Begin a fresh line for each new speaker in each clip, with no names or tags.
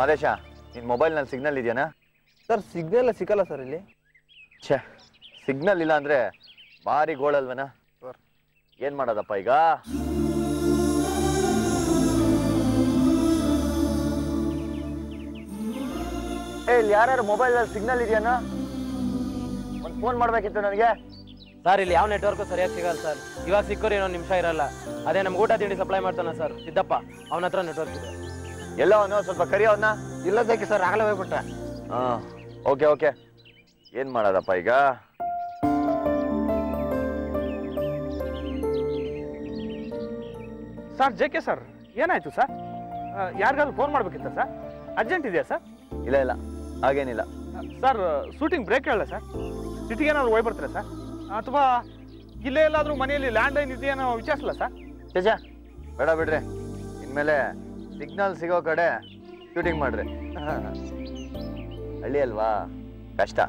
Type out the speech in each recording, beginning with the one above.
ಮಾದೇಶ ನಿನ್ನ ಮೊಬೈಲ್ನಲ್ಲಿ ಸಿಗ್ನಲ್ ಇದೆಯಾ
ಸರ್ ಸಿಗ್ನಲ್ ಸಿಕ್ಕಲ್ಲ ಸರ್ ಇಲ್ಲಿ.
ಛೇ ಸಿಗ್ನಲ್ ಇಲ್ಲ ಅಂದ್ರೆ ಭಾರಿ ಗೋಳಲ್ವನ
ಸರ್.
ಏನ್ ಮಾಡೋದಪ್ಪ ಈಗ? ಏ ಇಲ್ಲಿ ಯಾರ್ಯಾರು ಮೊಬೈಲ್ ಸಿಗ್ನಲ್ ಇದೆಯಾ ಒಂದು ಫೋನ್ ಮಾಡ್ಬೇಕಿತ್ತು ನನಗೆ.
ಸರ್ ಇಲ್ಲಿ ಯಾವ ನೆಟ್ವರ್ಕು ಸರಿಯಾಗಿ ಸಿಗಲ್ಲ ಸರ್. ಇವಾಗ ಸಿಕ್ಕೋರು ಏನೋ ನಿಮಿಷ ಇರಲ್ಲ. ಅದೇ ನಮ್ಗೆ ಊಟ ತಿಂಡಿ ಸಪ್ಲೈ ಮಾಡ್ತಾನೆ ಸರ್. ಸಿದ್ದಪ್ಪ ಅವನ ಹತ್ರ ನೆಟ್ವರ್ಕ್ ಇದೆ.
ಎಲ್ಲೋ ಅವನು ಸ್ವಲ್ಪ ಕರಿಯವನ್ನ
ಇಲ್ಲ ಸಾಕಿ ಸರ್ ಆಗಲೇ ಹೋಗ್ಬಿಟ್ರೆ.
ಹಾ ಓಕೆ ಓಕೆ. ಏನ್ ಮಾಡೋದಪ್ಪ ಈಗ?
ಸರ್ ಜೆ ಕೆ ಸರ್ ಏನಾಯ್ತು ಸರ್? ಯಾರಿಗಾದ್ರು ಫೋನ್ ಮಾಡ್ಬೇಕಿತ್ತ ಸರ್? ಅರ್ಜೆಂಟ್ ಇದೆಯಾ ಸರ್?
ಇಲ್ಲ ಇಲ್ಲ. ಹಾಗೇನಿಲ್ಲ.
ಸರ್ ಶೂಟಿಂಗ್ ಬ್ರೇಕ್ ಹೇಳ ಸರ್? ಸಿಟಿಗೆ ಏನಾದ್ರು ಹೋಗಿ ಬರ್ತೀರಾ ಸರ್? ಅಥವಾ ಇಲ್ಲೇ ಎಲ್ಲಾದ್ರೂ ಮನೆಯಲ್ಲಿ ಲ್ಯಾಂಡ್ ಲೈನ್ ಇದೆಯೇನೋ ವಿಚಾರಿಸಲ್ಲ ಸರ್?
ಬೇಡ ಬಿಡ್ರಿ. ಇನ್ಮೇಲೆ ಸಿಗ್ನಲ್ ಸಿಗೋ ಕಡೆ ಶೂಟಿಂಗ್ ಮಾಡ್ರಿ. ಹಳ್ಳಿ ಅಲ್ವಾ? ಕಷ್ಟ.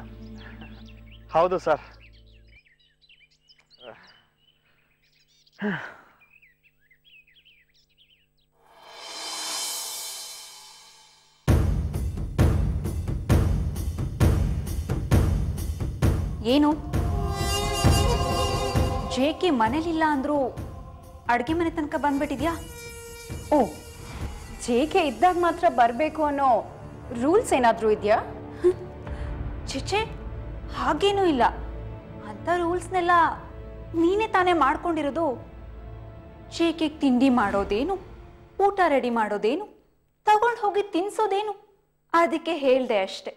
ಹೌದು ಸರ್.
ಏನು? ಜೇಕೆ ಕೆ ಮನೇಲಿಲ್ಲ ಅಂದ್ರೂ ಅಡುಗೆ ಮನೆ ತನಕ ಬಂದ್ಬಿಟ್ಟಿದ್ಯಾ?
ಓ ಜೆ ಕೆ ಇದ್ದಾಗ ಮಾತ್ರ ಬರಬೇಕು ಅನ್ನೋ ರೂಲ್ಸ್ ಏನಾದರೂ ಇದೆಯಾ?
ಚಿಚೆ ಹಾಗೇನೂ ಇಲ್ಲ. ಅಂಥ ರೂಲ್ಸ್ನೆಲ್ಲ ನೀನೇ ತಾನೇ ಮಾಡ್ಕೊಂಡಿರೋದು? ಜೆ ಕೆ ತಿಂಡಿ ಮಾಡೋದೇನು? ಊಟ ರೆಡಿ ಮಾಡೋದೇನು? ತಗೊಂಡು ಹೋಗಿ ತಿನ್ಸೋದೇನು? ಅದಕ್ಕೆ ಹೇಳ್ದೆ ಅಷ್ಟೆ.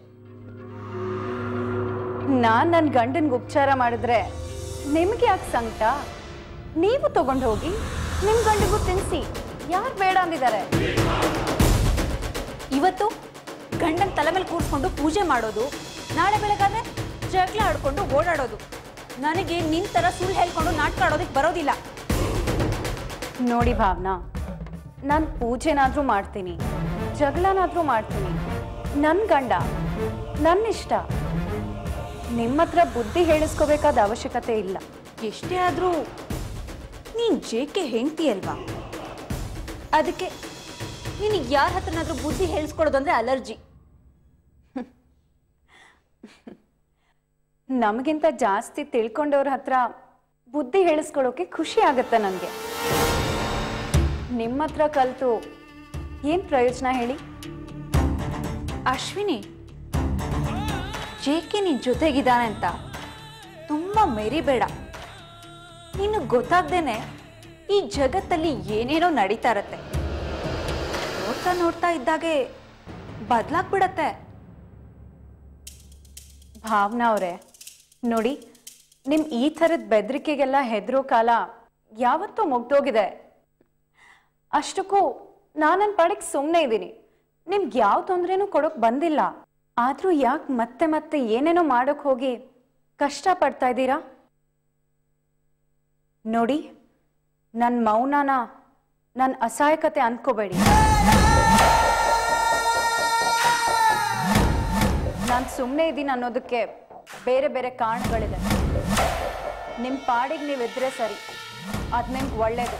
ನಾನು ನನ್ನ ಗಂಡನಿಗೆ ಉಪಚಾರ ಮಾಡಿದ್ರೆ ನಿಮಗೆ ಯಾಕೆ ಸಂಕಟ? ನೀವು ತಗೊಂಡು ಹೋಗಿ ನಿಮ್ಮ ಗಂಡಿಗೂ ತಿನ್ಸಿ. ಯಾರು ಬೇಡ ಅಂದಿದ್ದಾರೆ?
ಇವತ್ತು ಗಂಡನ ತಲೆ ಮೇಲೆ ಕೂರಿಸ್ಕೊಂಡು ಪೂಜೆ ಮಾಡೋದು, ನಾಳೆ ಬೆಳಗಾದ್ರೆ ಜಗಳ ಆಡ್ಕೊಂಡು ಓಡಾಡೋದು. ನನಗೆ ನಿನ್ ತರ ಸುಳ್ಳು ಹೇಳ್ಕೊಂಡು ನಾಟಕ ಆಡೋದಕ್ಕೆ ಬರೋದಿಲ್ಲ.
ನೋಡಿ ಭಾವನಾ, ನಾನು ಪೂಜೆನಾದರೂ ಮಾಡ್ತೀನಿ, ಜಗಳನಾದರೂ ಮಾಡ್ತೀನಿ. ನನ್ನ ಗಂಡ ನನ್ನ ಇಷ್ಟ. ನಿಮ್ಮ ಹತ್ರ ಬುದ್ಧಿ ಹೇಳಿಸ್ಕೋಬೇಕಾದ ಅವಶ್ಯಕತೆ ಇಲ್ಲ.
ಎಷ್ಟೇ ಆದ್ರೂ ನೀನ್ ಜೇಕೆ ಹೆಂಡ್ತಿ ಅಲ್ವಾ? ಅದಕ್ಕೆ ನಿನಗೆ ಯಾರ ಹತ್ರನಾದ್ರೂ ಬುದ್ಧಿ ಹೇಳಿಸ್ಕೊಡೋದು ಅಂದ್ರೆ ಅಲರ್ಜಿ.
ನಮಗಿಂತ ಜಾಸ್ತಿ ತಿಳ್ಕೊಂಡವ್ರ ಹತ್ರ ಬುದ್ಧಿ ಹೇಳಿಸ್ಕೊಳ್ಳೋಕೆ ಖುಷಿ ಆಗುತ್ತೆ ನನಗೆ. ನಿಮ್ಮ ಹತ್ರ ಕಲಿತು ಏನು ಪ್ರಯೋಜನ ಹೇಳಿ?
ಅಶ್ವಿನಿ ಜೇಕೆ ನಿನ್ ಜೊತೆಗಿದ್ದಾನೆ ಅಂತ ತುಂಬಾ ಮೆರಿಬೇಡ. ನೀನು ಗೊತ್ತಾಗ್ದೇನೆ ಈ ಜಗತ್ತಲ್ಲಿ ಏನೇನೋ ನಡೀತಾ ಇರತ್ತೆ. ನೋಡ್ತಾ ನೋಡ್ತಾ ಇದ್ದಾಗೆ ಬದ್ಲಾಗ್ಬಿಡತ್ತೆ.
ಭಾವನಾ ಅವರೇ, ನೋಡಿ ನಿಮ್ಮ ಈ ಥರದ ಬೆದರಿಕೆಗೆಲ್ಲ ಹೆದರೋ ಕಾಲ ಯಾವತ್ತೂ ಮುಗ್ದೋಗಿದೆ. ಅಷ್ಟಕ್ಕೂ ನಾನು ನನ್ನ ಪಾಡಿಗೆ ಸುಮ್ಮನೆ ಇದ್ದೀನಿ. ನಿಮ್ಗೆ ಯಾವ ತೊಂದರೆನೂ ಕೊಡೋಕ್ ಬಂದಿಲ್ಲ. ಆದ್ರೂ ಯಾಕೆ ಮತ್ತೆ ಮತ್ತೆ ಏನೇನೋ ಮಾಡೋಕೆ ಹೋಗಿ ಕಷ್ಟ ಪಡ್ತಾ ಇದ್ದೀರಾ? ನೋಡಿ ನನ್ನ ಮೌನನ ನನ್ನ ಅಸಹಾಯಕತೆ ಅಂದ್ಕೋಬೇಡಿ ನಾನು ಸುಮ್ಮನೆ ಇದ್ದೀನಿ ಅನ್ನೋದಕ್ಕೆ ಬೇರೆ ಬೇರೆ ಕಾರಣಗಳಿದೆ. ನಿಮ್ಮ ಪಾಡಿಗೆ ನೀವು ಇದ್ರೆ ಸರಿ ಅದು ನಿಮ್ಗೆ ಒಳ್ಳೇದು.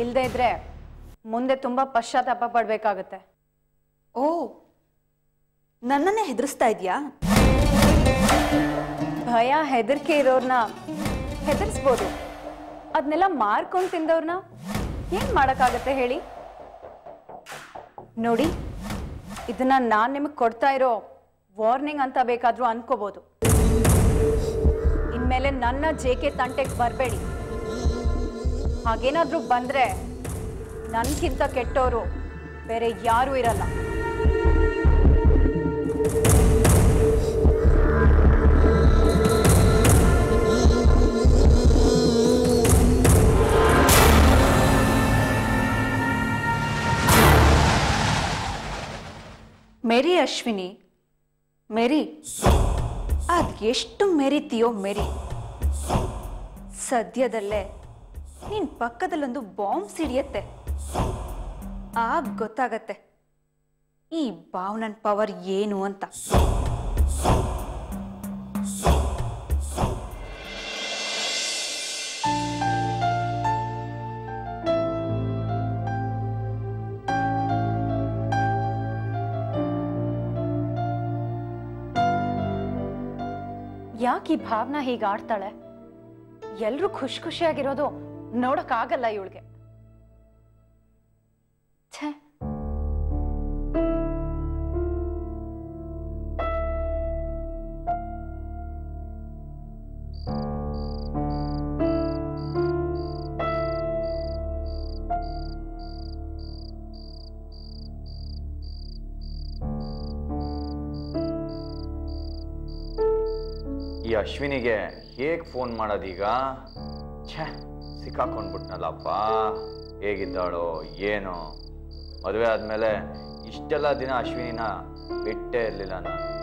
ಇಲ್ಲದೆ ಇದ್ರೆ ಮುಂದೆ ತುಂಬ ಪಶ್ಚಾತ್ತಾಪ ಪಡಬೇಕಾಗತ್ತೆ.
ಓ ನನ್ನನ್ನೇ ಹೆದರಿಸ್ತಾ ಇದೆಯಾ?
ಭಯ ಹೆದರಿಕೆ ಇರೋರನ್ನ ಹೆದರ್ಸ್ಬೋದು. ಅದನ್ನೆಲ್ಲ ಮಾರ್ಕೊಂಡು ತಿಂದವ್ರನ್ನ ಏನು ಮಾಡೋಕ್ಕಾಗತ್ತೆ ಹೇಳಿ? ನೋಡಿ, ಇದನ್ನ ನಾನು ನಿಮಗೆ ಕೊಡ್ತಾ ಇರೋ ವಾರ್ನಿಂಗ್ ಅಂತ ಬೇಕಾದರೂ ಅನ್ಕೋಬೋದು. ಇನ್ಮೇಲೆ ನನ್ನ ಜೇಕೆ ತಂಟೆಗೆ ಬರಬೇಡಿ. ಹಾಗೇನಾದರೂ ಬಂದರೆ ನನಗಿಂತ ಕೆಟ್ಟವರು ಬೇರೆ ಯಾರೂ ಇರಲ್ಲ.
ಮೇರಿ ಅಶ್ವಿನಿ, ಮೆರಿ. ಅದ್ ಎಷ್ಟು ಮೆರಿತೀಯೋ ಮೆರಿ. ಸದ್ಯದಲ್ಲೇ ನಿನ್ ಪಕ್ಕದಲ್ಲೊಂದು ಬಾಂಬ್ ಸಿಡಿಯತ್ತೆ. ಆಗ ಗೊತ್ತಾಗತ್ತೆ. ಈ ಭಾವನನ್ ಪವರ್ ಏನು ಅಂತ.
ಯಾಕೆ ಈ ಭಾವನಾ ಹೀಗಾಡ್ತಾಳೆ ಎಲ್ರೂ ಖುಷಿ ಖುಷಿಯಾಗಿರೋದು ನೋಡಕ್ಕಾಗಲ್ಲ ಇವಳಿಗೆ.
ಈ ಅಶ್ವಿನಿಗೆ ಹೇಗೆ ಫೋನ್ ಮಾಡೋದೀಗ? ಛೇ, ಸಿಕ್ಕಾಕೊಂಡ್ಬಿಟ್ನಲ್ಲಪ್ಪ. ಹೇಗಿದ್ದಾಳೋ, ಏನೋ. ಮದುವೆ ಆದಮೇಲೆ ಇಷ್ಟೆಲ್ಲ ದಿನ ಅಶ್ವಿನಿನ ಬಿಟ್ಟೇ ಇರಲಿಲ್ಲ ನಾನು.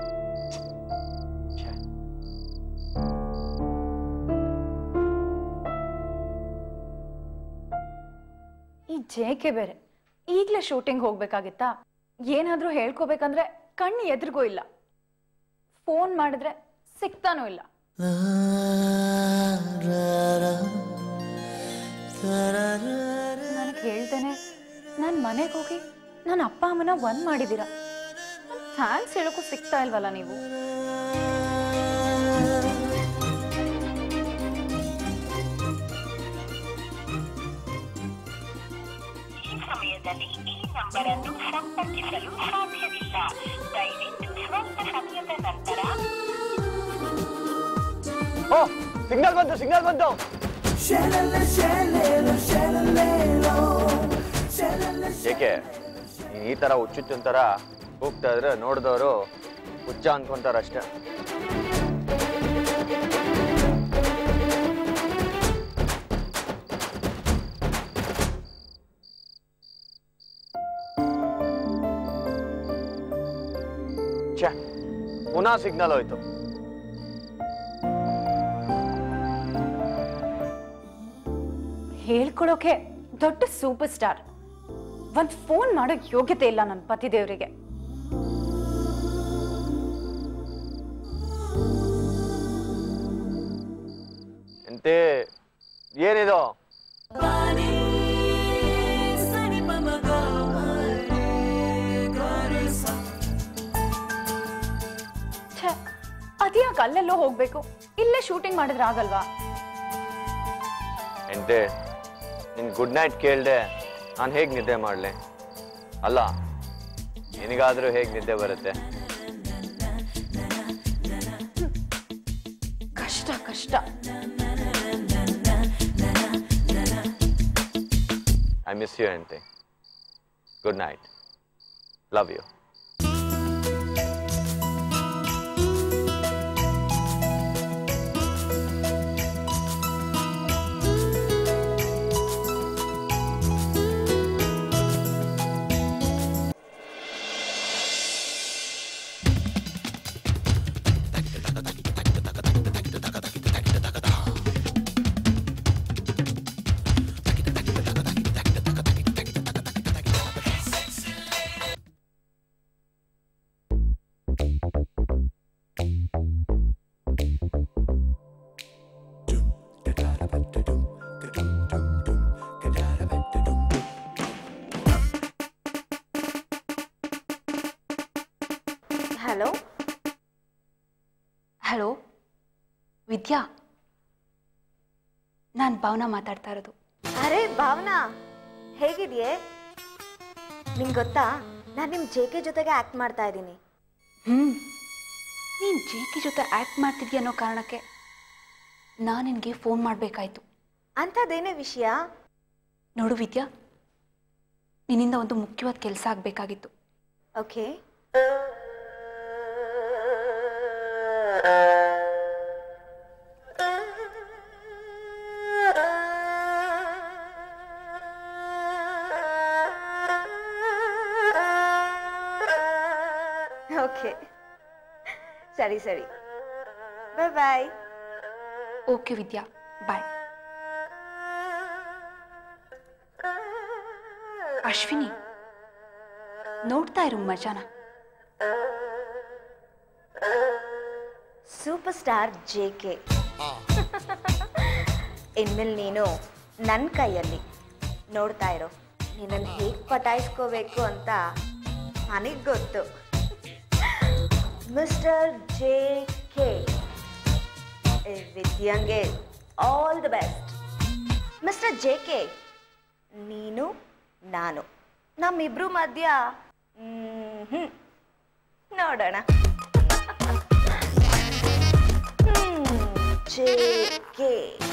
ಈ ಜೇಕೆ ಬೇರೆ, ಈಗಲೇ ಶೂಟಿಂಗ್ ಹೋಗ್ಬೇಕಾಗಿತ್ತಾ? ಏನಾದ್ರೂ ಹೇಳ್ಕೋಬೇಕಂದ್ರೆ ಕಣ್ಣು ಎದುರಿಗೂ ಇಲ್ಲ. ಫೋನ್ ಮಾಡಿದ್ರೆ ಸಿಗ್ತಾನೂ ಇಲ್ಲ. ನಾನು ಹೇಳ್ತೇನೆ ನಾನು ಮನೆಗೆ ಹೋಗಿ ನನ್ನ ಅಪ್ಪ ಅಮ್ಮನ ಒಂದ್ ಮಾಡಿದ್ದೀರಾ ಥ್ಯಾಂಕ್ಸ್ ಹೇಳೋಕ್ಕೂ ಸಿಗ್ತಾ ಇಲ್ವಲ್ಲ ನೀವು?
ಈ ಸಮಯದಲ್ಲಿ ಈ ನಂಬರ್ ಅನ್ನು ಸಂಪರ್ಕಿಸಲು ಸಾಧ್ಯವಿಲ್ಲ. ದಯವಿಟ್ಟು ಸ್ವಲ್ಪ ಸಮಯದ ನಂತರ
ಸಿಗ್ನಲ್ ಬಂತು ಸಿಗ್ನಲ್ ಬಂತು
ಏಕೆ ಈ ಥರ ಹುಚ್ಚುಚ್ಚನ್ ಥರ ಹೋಗ್ತಾ ಇದ್ರೆ ನೋಡಿದವರು ಹುಚ್ಚ ಅಷ್ಟೇ ಛೇ ಪುನಃ ಸಿಗ್ನಲ್ ಹೋಯ್ತು
ಹೇಳ್ಕೊಳೋಕೆ ದೊಡ್ಡ ಸೂಪರ್ ಸ್ಟಾರ್. ಒಂದ್ ಫೋನ್ ಮಾಡೋ ಯೋಗ್ಯತೆ ಇಲ್ಲ ನನ್ನ ಪತಿದೇವರಿಗೆ.
ಎಂತೆ ಏನಿದು?
ಛೇ ಅದ್ಯಾಕೆ ಅಲ್ಲೆಲ್ಲೋ ಹೋಗ್ಬೇಕು? ಇಲ್ಲೇ ಶೂಟಿಂಗ್ ಮಾಡಿದ್ರೆ ಆಗಲ್ವಾ?
ಎಂತೆ ನಿನ್ ಗುಡ್ ನೈಟ್ ಕೇಳ್ದೆ ನಾನು ಹೇಗೆ ನಿದ್ದೆ ಮಾಡಲಿ? ಅಲ್ಲ ನಿನಗಾದ್ರೂ ಹೇಗೆ ನಿದ್ದೆ ಬರುತ್ತೆ?
ಕಷ್ಟ ಕಷ್ಟ.
I miss you empty good night love you
hello
Vidya. ನಾನು ಭಾವನಾ ಮಾತಾಡ್ತಾ ಇರೋದು.
ಅರೆ ಭಾವನಾ ಹೇಗಿದೆಯೇ? ನಿಂಗೆ ಗೊತ್ತಾ ನಾನು ನಿಮ್ಮ ಜೆ ಕೆ ಜೊತೆಗೆ ಆ್ಯಕ್ಟ್ ಮಾಡ್ತಾ ಇದ್ದೀನಿ.
ಹ್ಮ್ ನೀನು ಕೆ ಜೊತೆ ಆ್ಯಕ್ಟ್ ಮಾಡ್ತಿದ್ಯ ಅನ್ನೋ ಕಾರಣಕ್ಕೆ ನಾನು ನಿನಗೆ ಫೋನ್ ಮಾಡಬೇಕಾಯ್ತು.
ಅಂಥದ್ದೇನೇ ವಿಷಯ?
ನೋಡು ವಿದ್ಯಾ ನಿನ್ನಿಂದ ಒಂದು ಮುಖ್ಯವಾದ ಕೆಲಸ ಆಗಬೇಕಾಗಿತ್ತು.
ಓಕೆ. ಓಕೆ ಸರಿ ಸರಿ. ಬಾಯ್ ಬಾಯ್
ಓಕೆ ವಿದ್ಯಾ. ಬಾಯ್ ಅಶ್ವಿನಿ ನೋಡ್ತಾ ಇರು ಮಜಾನ.
ಸೂಪರ್ ಸ್ಟಾರ್ ಜೆ ಕೆ ಇನ್ಮೇಲೆ ನೀನು ನನ್ನ ಕೈಯಲ್ಲಿ ನೋಡ್ತಾ ಇರೋ. ನಿನ್ನನ್ನು ಹೇಗೆ ಪಟಾಯಿಸ್ಕೋಬೇಕು ಅಂತ ನನಗೆ ಗೊತ್ತು. Mister J K ವಿದ್ಯಂಗೆ all the best mister J K ನೀನು, ನಾನು, ನಮ್ಮಿಬ್ರು ಮಧ್ಯ ನೋಡೋಣ. ಜೆ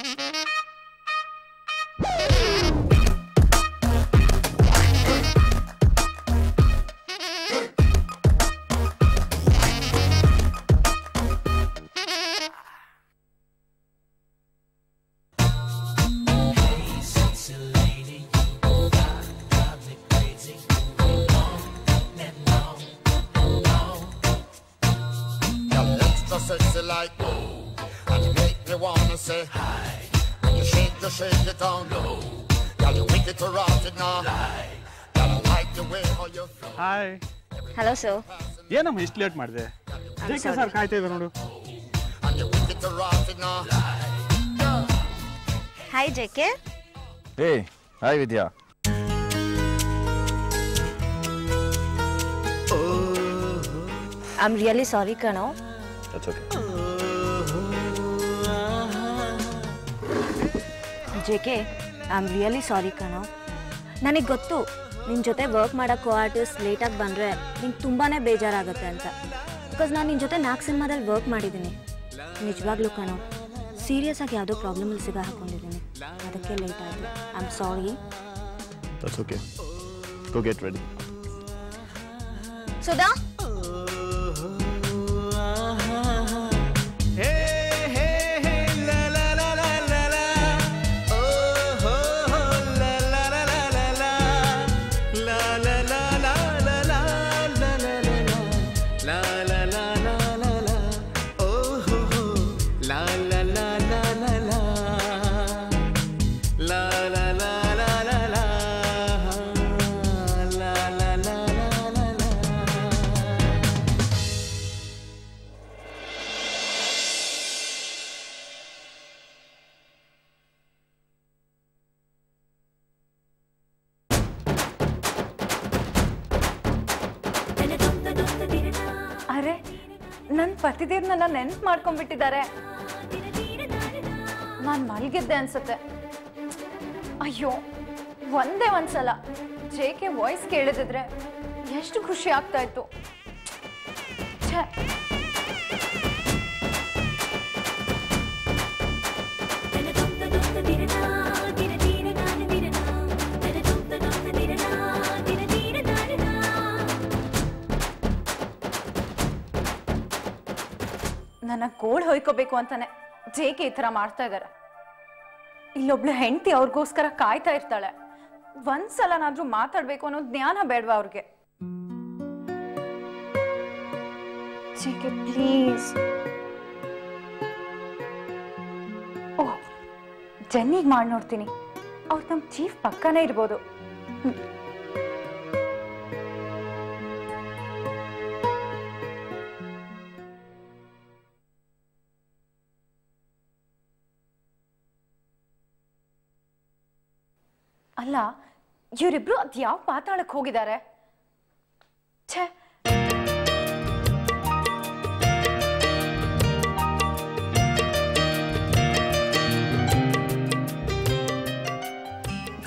ಹಾಯ್
ಹಲೋ ಸರ್
ಏನಮ್ಮ ಇಷ್ಟು ಲೇಟ್ ಮಾಡಿದೆ. ಜೆ ಕೆ ಸರ್ ಕಾಯ್ತಾ ಇದೆ ನೋಡು.
And you wicked to rot it now.
Hi J K
ಏ hi Vidya.
I am really sorry ಕಣೋ
that's okay
J K I am really sorry ಕಣೋ ನನಗೆ ಗೊತ್ತು ನಿನ್ನ ಜೊತೆ ವರ್ಕ್ ಮಾಡೋಕ್ಕೋ ಆರ್ಟಿಸ್ಟ್ ಲೇಟಾಗಿ ಬಂದರೆ ನಿಂಗೆ ತುಂಬಾ ಬೇಜಾರಾಗುತ್ತೆ ಅಂತ. ಬಿಕಾಸ್ ನಾನು ನಿನ್ನ ಜೊತೆ ನಾಲ್ಕು ಸಿನಿಮಾದಲ್ಲಿ ವರ್ಕ್ ಮಾಡಿದ್ದೀನಿ ನಿಜವಾಗ್ಲೂ ಕಣೋ ಸೀರಿಯಸ್ ಆಗಿ ಯಾವುದೋ ಪ್ರಾಬ್ಲಮ್ ಸಿಗ ಹಾಕೊಂಡಿದ್ದೀನಿ ಅದಕ್ಕೆ ಲೇಟ್ ಆಯಿತು. I am sorry
okay get ready
Sudha?
ನನ್ನ ಪತಿದೇವ್ರನ್ನ ನೆನ್ಪು ಮಾಡ್ಕೊಂಡ್ಬಿಟ್ಟಿದ್ದಾರೆ. ನಾನು ಮಲ್ಗಿದ್ದೆ ಅನ್ಸುತ್ತೆ. ಅಯ್ಯೋ, ಒಂದೇ ಒಂದ್ಸಲ ಜೆ ಕೆ ವಾಯ್ಸ್ ಕೇಳಿದಿದ್ರೆ ಎಷ್ಟು ಖುಷಿ ಆಗ್ತಾ ಇತ್ತು. ನನ್ನ ಗೋಳ್ ಹೊಯ್ಕೋಬೇಕು ಅಂತಾನೆ ಜೇಕೆ ಈ ಥರ ಮಾಡ್ತಾ ಇದ್ದಾರೆ ಇಲ್ಲೊಬ್ಳು ಹೆಂಡತಿ ಅವ್ರಿಗೋಸ್ಕರ ಕಾಯ್ತಾ ಇರ್ತಾಳೆ. ಒಂದ್ಸಲನಾದ್ರೂ ಮಾತಾಡ್ಬೇಕು ಅನ್ನೋ ಜ್ಞಾನ ಬೇಡವಾ ಅವ್ರಿಗೆ? ಪ್ಲೀಸ್. ಓಹ್ ಜೆನ್ನಿಗೆ ಮಾಡಿ ನೋಡ್ತೀನಿ ಅವ್ರು ನಮ್ಮ ಚೀಫ್ ಪಕ್ಕನೇ ಇರ್ಬೋದು. ಅಲ್ಲ, ಇವರಿಬ್ರು ಅದ್ ಯಾವ ಪಾತಾಳಕ್ಕೆ ಹೋಗಿದ್ದಾರೆ ಛೇ!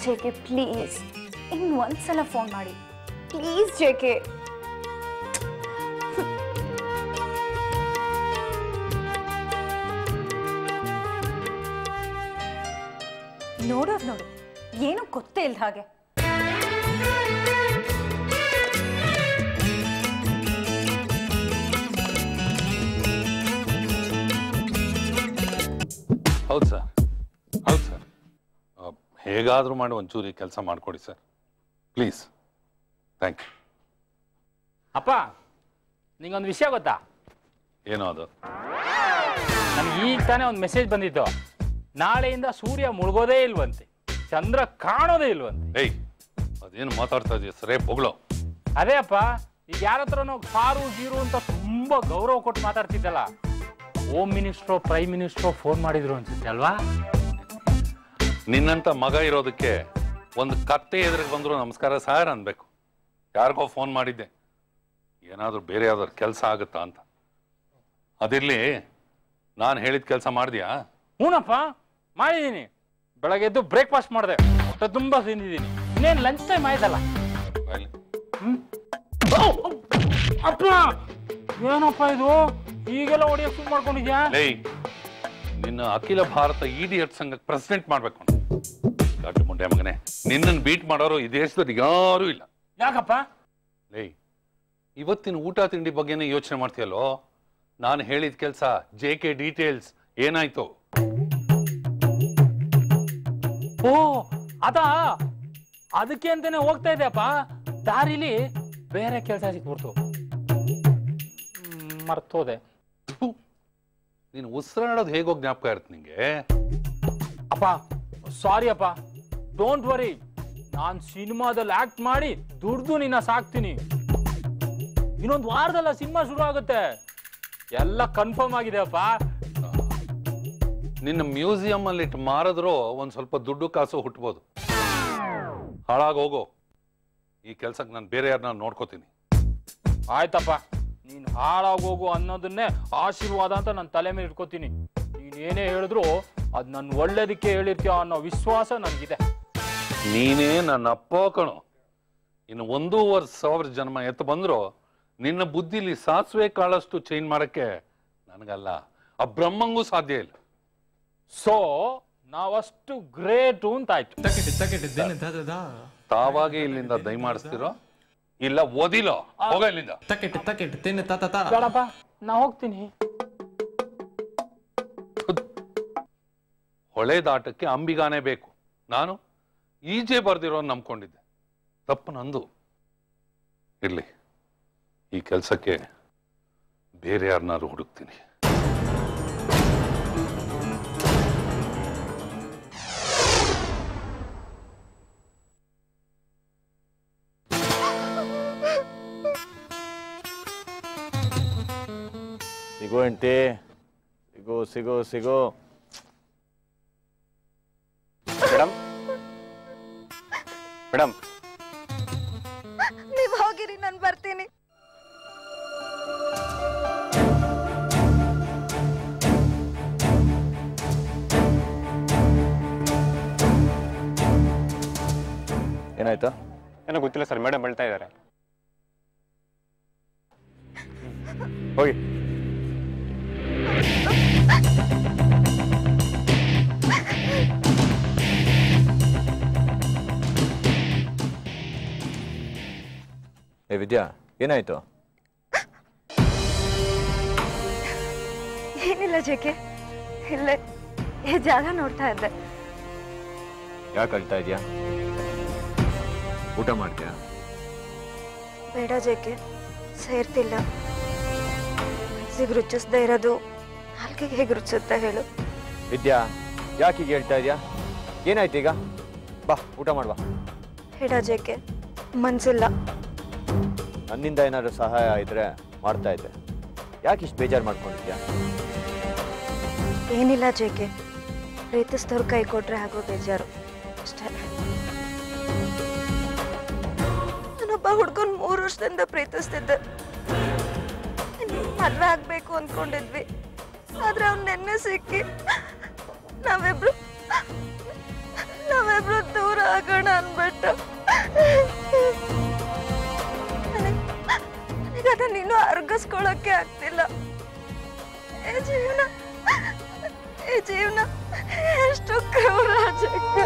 ಜೆಗೆ ಪ್ಲೀಸ್, ಇನ್ನು ಒಂದ್ಸಲ ಫೋನ್ ಮಾಡಿ. ಪ್ಲೀಸ್ ಜೆ ಕೆ
ನೋಡೋದು ನೋಡು. ಏನು ಗೊತ್ತೇ ಇಲ್ದ ಹಾಗೆ.
ಹೌದು ಸರ್. ಹೌದು ಸರ್. ಹೇಗಾದರೂ ಮಾಡಿ ಒಂಚೂರು ಕೆಲಸ ಮಾಡಿಕೊಡಿ ಸರ್. ಪ್ಲೀಸ್. Thank you.
ಅಪ್ಪ ನಿಂಗೊಂದು ವಿಷಯ ಗೊತ್ತಾ?
ಏನೋ ಅದು?
ನಮ್ಗೆ ಈಗ ತಾನೇ ಒಂದು ಮೆಸೇಜ್ ಬಂದಿತ್ತು ನಾಳೆಯಿಂದ ಸೂರ್ಯ ಮುಳುಗೋದೇ ಇಲ್ವಂತೆ. ಚಂದ್ರ ಕಾಣೋದೇ ಇಲ್ವಂತೆ.
ಏಯ್ ಅದೇನು ಮಾತಾಡ್ತಾ ಇದೆಯಾ? ಸರೇ ಬೊಗಳು
ಅದೇ ಅಪ್ಪ ಈಗ ಯಾರ ಹತ್ರನೋ ಕಾರು ಜೀರು ಅಂತ ತುಂಬಾ ಗೌರವ ಕೊಟ್ಟು ಮಾತಾಡ್ತಿದ್ದಲ್ಲ ಹೋಮ್ ಮಿನಿಸ್ಟ್ರೋ ಪ್ರೈಮ್ ಮಿನಿಸ್ಟ್ರೋ ಫೋನ್ ಮಾಡಿದ್ರು ಅನ್ಸುತ್ತೆ ಅಲ್ವಾ?
ನಿನ್ನಂತ ಮಗ ಇರೋದಕ್ಕೆ ಒಂದು ಕತ್ತೆ ಎದುರಿಗೆ ಬಂದ್ರು ನಮಸ್ಕಾರ ಸರ್ ಅನ್ಬೇಕು. ಯಾರಿಗೋ ಫೋನ್ ಮಾಡಿದ್ದೆ. ಏನಾದರೂ ಬೇರೆ ಯಾವ್ದಾದ್ರು ಕೆಲಸ ಆಗುತ್ತಾ ಅಂತ. ಅದಿರ್ಲಿ ನಾನು ಹೇಳಿದ ಕೆಲಸ ಮಾಡಿದ್ಯಾ?
ಹ್ಞೂನಪ್ಪ ಮಾಡಿದ್ದೀನಿ. ಬೆಳಗ್ಗೆ ಎದ್ದು ಬ್ರೇಕ್ಫಾಸ್ಟ್ ಮಾಡಿದೆ. ಹೊಟ್ಟೆ ತುಂಬ ತಿಂದಿದ್ದೀನಿ. ಇನ್ನೇನು ಲಂಚ್ ಟೈಮ್ ಆಯ್ತಲ್ಲ? ಅಪ್ಪ! ಏನಪ್ಪ ಇದು? ಈಗೆಲ್ಲ ಹೊಡಿಯೋಕೆ ಶುರು ಮಾಡ್ಕೊಂಡಿದ್ಯಾ?
ನಿನ್ನ ಅಖಿಲ ಭಾರತ ಇಡಿಯಟ್ ಸಂಘಕ್ಕೆ ಪ್ರೆಸಿಡೆಂಟ್ ಮಾಡ್ಬೇಕು ಗಾಡಿ ಮುಂಡೆ ಮಗನೇ ನಿನ್ನನ್ನು ಬೀಟ್ ಮಾಡೋರು ಈ ದೇಶದಲ್ಲಿ ಯಾರೂ ಇಲ್ಲ.
ಯಾಕಪ್ಪ?
ಲೇ ಇವತ್ತಿನ ಊಟ ತಿಂಡಿ ಬಗ್ಗೆನೇ ಯೋಚನೆ ಮಾಡ್ತೀಯಲ್ಲೋ? ನಾನು ಹೇಳಿದ ಕೆಲಸ ಜೆ ಕೆ ಡೀಟೇಲ್ಸ್ ಏನಾಯ್ತು?
ಓ ಅದ? ಅದಕ್ಕೆ ಅಂತಾನೆ ಹೋಗ್ತಾ ಇದೆಯಪ್ಪ. ದಾರಿಲಿ ಬೇರೆ ಕೆಲಸ ಸಿಕ್ಬಿಡ್ತು ಮರ್ತೋದೆ.
ನೀನು ಉಸಿರಾಡೋದು ಹೇಗೋ ಜ್ಞಾಪಕ ಇರುತ್ತೆ ನಿಂಗೆ?
ಅಪ್ಪ ಸಾರಿ ಅಪ್ಪ. ಡೋಂಟ್ ವರಿ ನಾನ್ ಸಿನಿಮಾದಲ್ಲಿ ಆಕ್ಟ್ ಮಾಡಿ ದುಡ್ದು ನಿನ್ನ ಸಾಕ್ತೀನಿ. ಇನ್ನೊಂದು ವಾರದಲ್ಲ ಸಿನಿಮಾ ಶುರು ಆಗುತ್ತೆ. ಎಲ್ಲ ಕನ್ಫರ್ಮ್ ಆಗಿದೆ ಅಪ್ಪ.
ನಿನ್ನ ಮ್ಯೂಸಿಯಂ ಅಲ್ಲಿ ಇಟ್ಟು ಮಾರಿದ್ರು ಒಂದ್ ಸ್ವಲ್ಪ ದುಡ್ಡು ಕಾಸು ಹುಟ್ಬೋದು. ಹಾಳಾಗಿ ಹೋಗೋ ಈ ಕೆಲ್ಸಕ್ಕೆ ನಾನು ಬೇರೆ ಯಾರನ್ನ ನೋಡ್ಕೋತೀನಿ.
ಆಯ್ತಪ್ಪ ನೀನ್ ಹಾಳಾಗೋಗು ಅನ್ನೋದನ್ನೇ ಆಶೀರ್ವಾದ ಅಂತ ನನ್ನ ತಲೆ ಮೇಲೆ ಇಟ್ಕೋತೀನಿ. ನೀನ್ ಏನೇ ಹೇಳಿದ್ರು ಅದ್ ನನ್ನ ಒಳ್ಳೇದಕ್ಕೆ ಹೇಳಿರ್ತೀಯ ಅನ್ನೋ ವಿಶ್ವಾಸ ನನಗಿದೆ.
ನೀನೇ ನನ್ನ ಅಪ್ಪ ಕಣು. ಇನ್ನು ಒಂದೂವರೆ ಸಾವಿರ ಜನ್ಮ ಎತ್ತು ಬಂದ್ರು ನಿನ್ನ ಬುದ್ಧಿಲಿ ಸಾಸಿವೆ ಕಾಳಷ್ಟು ಚೇಂಜ್ ಮಾಡಕ್ಕೆ ನನಗಲ್ಲ. ಆ ಬ್ರಹ್ಮಂಗೂ ಸಾಧ್ಯ ಇಲ್ಲ.
ಸೊ ನಾವಷ್ಟು ಗ್ರೇಟು ಅಂತ ಆಯ್ತು
ತಾವಾಗಿ ಇಲ್ಲಿಂದ ದಯಮಾಡಿಸ್ತಿರೋ ಇಲ್ಲ ಓದಿಲೋ? ಹೋಗ ಇಲ್ಲಿಂದ.
ಬೇಡಪ್ಪ ನಾ ಹೋಗ್ತೀನಿ.
ಹೊಳೆದಾಟಕ್ಕೆ ಅಂಬಿಗಾನೇ ಬೇಕು. ನಾನು ಈಜೆ ಬರ್ದಿರೋ ನಂಬ್ಕೊಂಡಿದ್ದೆ. ತಪ್ಪು ನಂದು. ಇರ್ಲಿ ಈ ಕೆಲಸಕ್ಕೆ ಬೇರೆ ಯಾರನ್ನಾರು ಹುಡುಕ್ತೀನಿ.
ಸಿಗೋ ಹೆಂಡ್ತಿ ಸಿಗೋ ಸಿಗೋ ಸಿಗೋ
ಮೇಡಮ್ ಮೇಡಮ್
ನೀವು ಹೋಗಿರಿ ನಾನು ಬರ್ತೀನಿ.
ಏನಾಯ್ತು?
ಏನೋ ಗೊತ್ತಿಲ್ಲ ಸರ್ ಮೇಡಮ್ ಹೇಳ್ತಾ ಇದ್ದಾರೆ.
ಹೋಗಿ. ಏ ವಿದ್ಯಾ ಏನಾಯ್ತು?
ಏನಿಲ್ಲ ಜೆಕೆ ಇಲ್ಲೇ ಜಾಗ ನೋಡ್ತಾ ಇದ್ದೆ.
ಯಾಕೆ ಅಳ್ತಾ ಇದೆಯಾ? ಊಟ ಮಾಡ್ತೀಯ?
ಬೇಡ ಜೆಕೆ ಸೇರ್ತಿಲ್ಲ. ಮನ್ಸಿಗೆ ರುಚಿಸ್ದೇ ಇರೋದು. ನಾಲ್ಕಿಗೆ ಹೇಗೆ ರುಚಿಸುತ್ತೆ ಹೇಳು.
ವಿದ್ಯಾ ಯಾಕೆ ಹೀಗೆ ಹೇಳ್ತಾ ಇದೆಯಾ? ಏನಾಯ್ತು ಈಗ? ಬಾ ಊಟ ಮಾಡುವ.
ಹೇಳ ಜೇಕೆ ಮನ್ಸಿಲ್ಲ.
ನನ್ನಿಂದ ಏನಾದ್ರು ಸಹಾಯ ಇದ್ರೆ ಮಾಡ್ತಾ ಇದ್ದೆ. ಯಾಕೆ ಇಷ್ಟು ಬೇಜಾರು ಮಾಡ್ಕೊಂಡಿದ್ಯಾ?
ಏನಿಲ್ಲ ಜೇಕೆ ಪ್ರೀತಿಸಿದವ್ರು ಕೈ ಕೊಟ್ರೆ ಹಾಗೂ ಬೇಜಾರು. ಅಷ್ಟೇ. ನಾನೊಬ್ಬ ಹುಡ್ಗನ್ ಮೂರು ವರ್ಷದಿಂದ ಪ್ರೀತಿಸ್ತಿದ್ದೆ. ಮದ್ವೆ ಆಗ್ಬೇಕು ಅನ್ಕೊಂಡಿದ್ವಿ. ಆದ್ರೆ ಅವ್ನು ನೆನ್ನೆ ಸಿಕ್ಕಿ ನಾವಿಬ್ರು ನಾವಿಬ್ರು ದೂರ ಆಗೋಣ ಅನ್ಬಿಟ್ಟು ನೀನು ಅರ್ಗಸ್ಕೊಳಕ್ಕೆ
ಆಗ್ತಿಲ್ಲ.
ಈ ಜೀವನ ಈ ಜೀವನ ಎಷ್ಟು ಕ್ರೂರ ಜಗ